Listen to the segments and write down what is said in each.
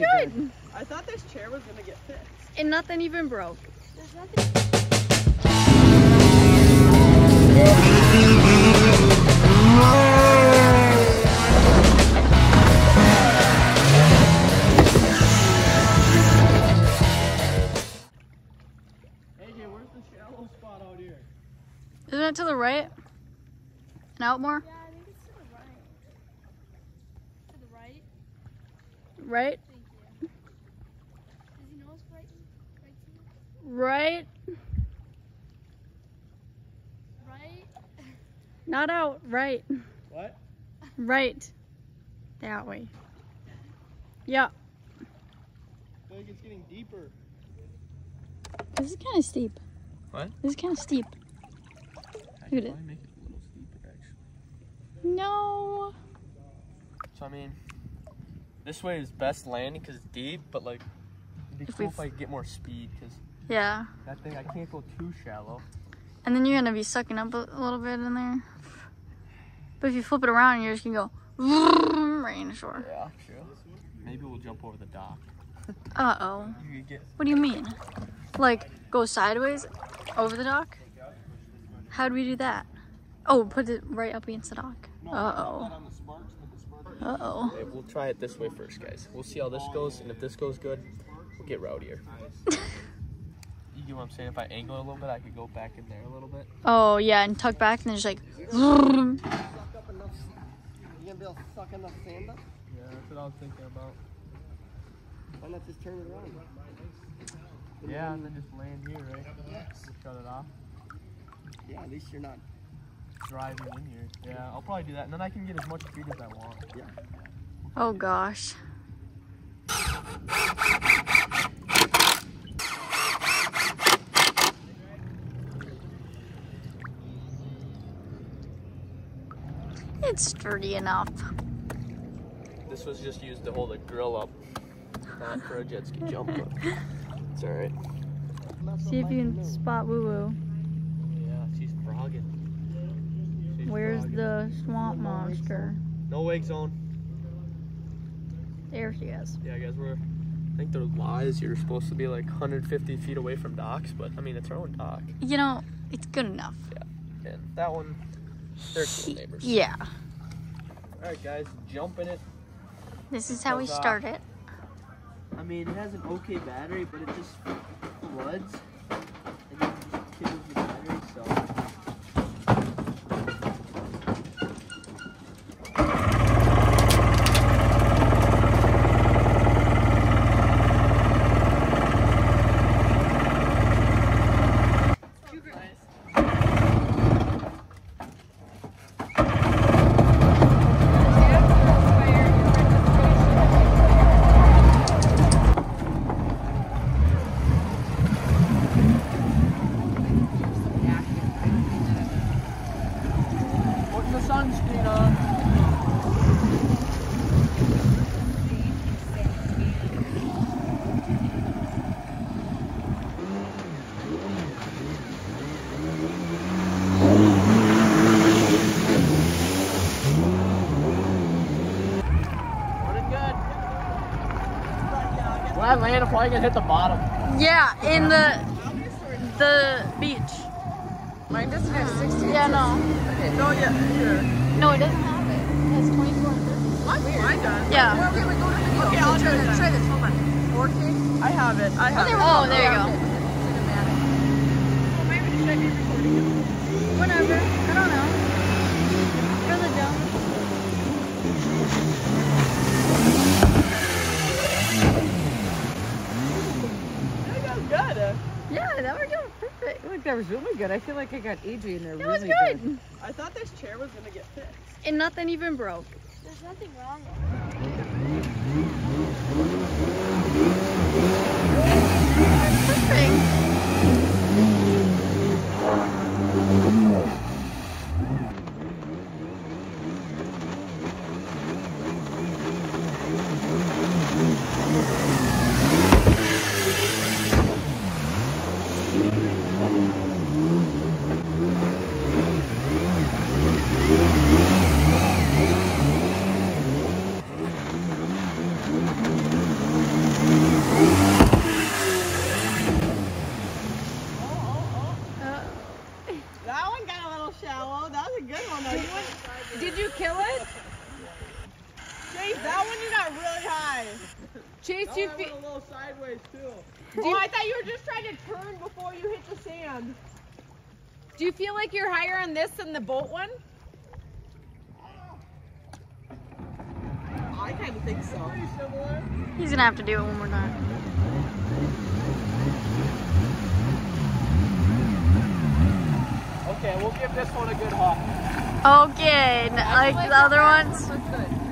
was good. I thought this chair was gonna get fixed. And nothing even broke. There's nothing. AJ, where's the shallow spot out here? Isn't it to the right? And out more? Yeah, I think it's to the right. To the right? Right? Thank you. Does he know it's right? Right to you? Right? Right? Not out. Right. What? Right. That way. Yeah. I feel like it's getting deeper. This is kind of steep. What? This is kind of steep. Look at it. make it a little steeper, actually. No. So I mean, this way is best landing because it's deep, but like, it'd be If cool if I could get more speed because Yeah. that thing I can't go too shallow. And then you're gonna be sucking up a, a little bit in there. But if you flip it around, you're just gonna go right in the shore. Yeah, true. Maybe we'll jump over the dock. Uh oh. You could get What do you mean? Like go sideways over the dock? How do we do that? Oh, put it right up against the dock. Uh oh. Uh oh. Okay, we'll try it this way first, guys. We'll see how this goes, and if this goes good, we'll get rowdier. you get what I'm saying? If I angle it a little bit, I could go back in there a little bit. Oh yeah, and tuck back and then just like. Suck up. You gonna be able to suck enough sand up? Yeah, that's what I was thinking about. Why not just turn it around? Yeah, and then just land here, right? Just shut it off. Yeah, at least you're not. Driving in here. Yeah, I'll probably do that, and then I can get as much speed as I want. Yeah. Oh gosh. It's sturdy enough. This was just used to hold a grill up, not for a jet ski jump, but it's alright. See if you can spot Woo Woo. Yeah, she's frogging. She's Where's frogging. the swamp monster? No wake zone. There she is. Yeah, guys, we're. I think the law is you're supposed to be like 150 feet away from docks, but I mean, it's our own dock. You know, it's good enough. Yeah. And that one, they're cool neighbors. Yeah. Alright, guys, jump in it. This is how we Goes off. start it. I mean, it has an okay battery, but it just floods. Land, I'm probably gonna hit the bottom. Yeah, in the the beach. Mine doesn't have 60. Yeah, no. No, yeah, here. No, it doesn't have it. It has 24 and 30. What? Mine does. Yeah. Okay, wait, go to video. Okay, I'll try this. Try this. Hold on. 4K? I have it. I oh, have it. Oh, there you go. Well, maybe should I be recording it? Whatever. I don't know. For the jump. That got good. Uh, Yeah, that worked out perfect. I think that was really good. I feel like I got AJ in there It was really good. I thought this chair was gonna get fixed. And nothing even broke. There's nothing wrong with it. Perfect. Thought you were just trying to turn before you hit the sand. Do you feel like you're higher on this than the boat one? I kind of think so. He's gonna have to do it one more time. Okay, we'll give this one a good hop. Okay, n- like the other ones. Looks good.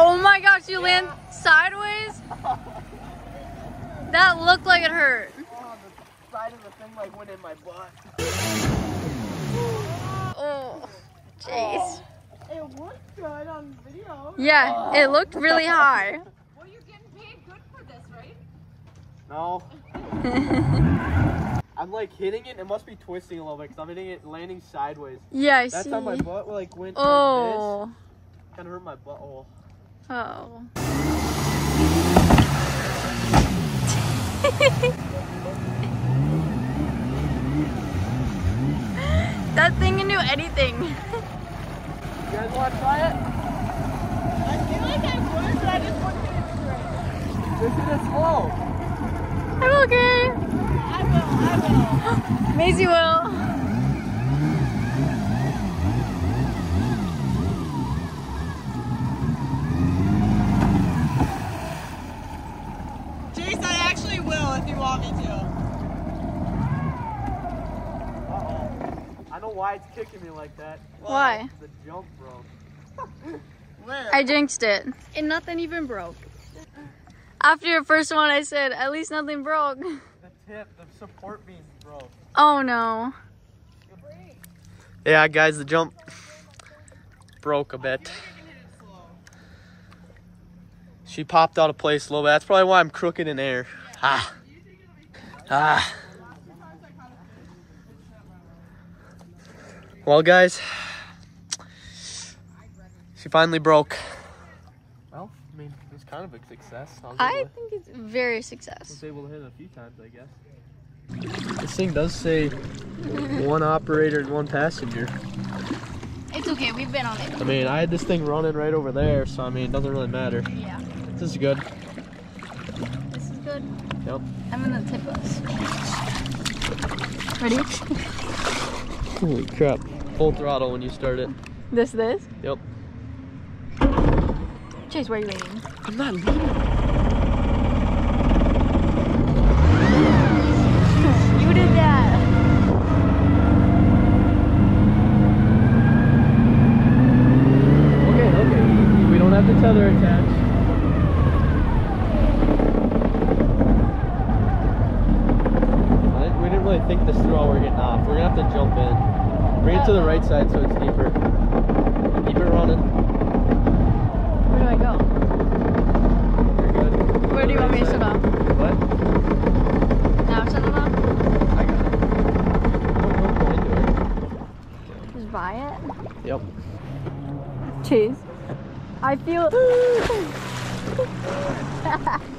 Oh my gosh. Oh you land sideways? That looked like it hurt. Oh, the side of the thing like went in my butt. Oh, jeez. It looked good on video. Yeah, it looked really high. Well, you're getting paid good for this, right? No. I'm like hitting it. It must be twisting a little bit because I'm hitting it landing sideways. Yeah, I That's see. how my butt like went like Oh. this. Kind of hurt my butthole. Oh. that thing can do anything. You guys want to try it? I feel like I would, but I just wouldn't get it. This is it slow. I'm okay. I will, I will. Maisie will. Jace, I actually will if you want me to. Uh-oh. I know why it's kicking me like that. Why? The jump broke. Where? I jinxed it. And nothing even broke. After your first one, I said, at least nothing broke. The tip, the support beam broke. Oh no. Yeah, guys, the jump broke a bit. She popped out of place a little bit. That's probably why I'm crooked in air. Ah. Ah. Well, guys, she finally broke. Well, I mean, it was kind of a success. I I able, think it's very success. was able to hit it a few times, I guess. This thing does say one operator and one passenger. It's okay, we've been on it. I mean, I had this thing running right over there, so I mean, it doesn't really matter. Yeah. This is good. This is good. Yep. I'm gonna tip us. Ready? Holy crap. Full throttle when you start it. This, this. Yep. Chase, where are you leaning? I'm not leaving. You did that. Okay, okay. We don't have the tether attached. I we didn't really think this through while we're getting off. We're gonna have to jump in. Bring it to the right side so it's deeper. Keep it running. Where do I go? You're good. Where do you want me to shut off? What? Now shut it off? I got it. Don't, into it. Just buy it? Yep. Chase. I feel.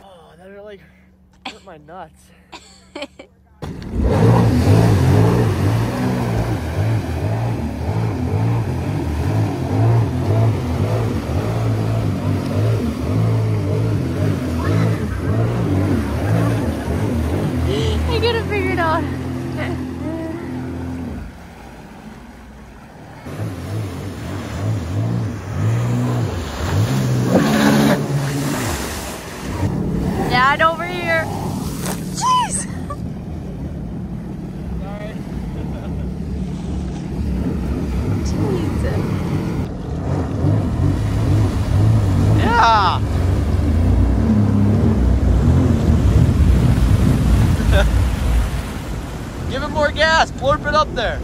Oh, that really hurt my nuts. I gotta figure it out. Dad over here. Jeez. Jeez. Yeah. gas. Blurp it up there.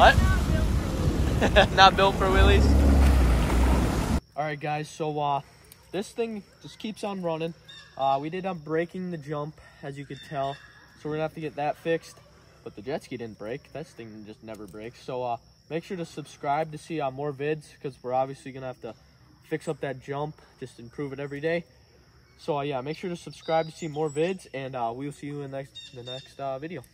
What? Not built for wheelies. All right, guys. So uh, this thing just keeps on running. Uh, we did on breaking the jump, as you could tell. So we're gonna have to get that fixed. But the jet ski didn't break. This thing just never breaks. So uh, make sure to subscribe to see uh, more vids because we're obviously gonna have to fix up that jump, just improve it every day. So uh, yeah, make sure to subscribe to see more vids, and uh, we'll see you in the next, the next uh, video.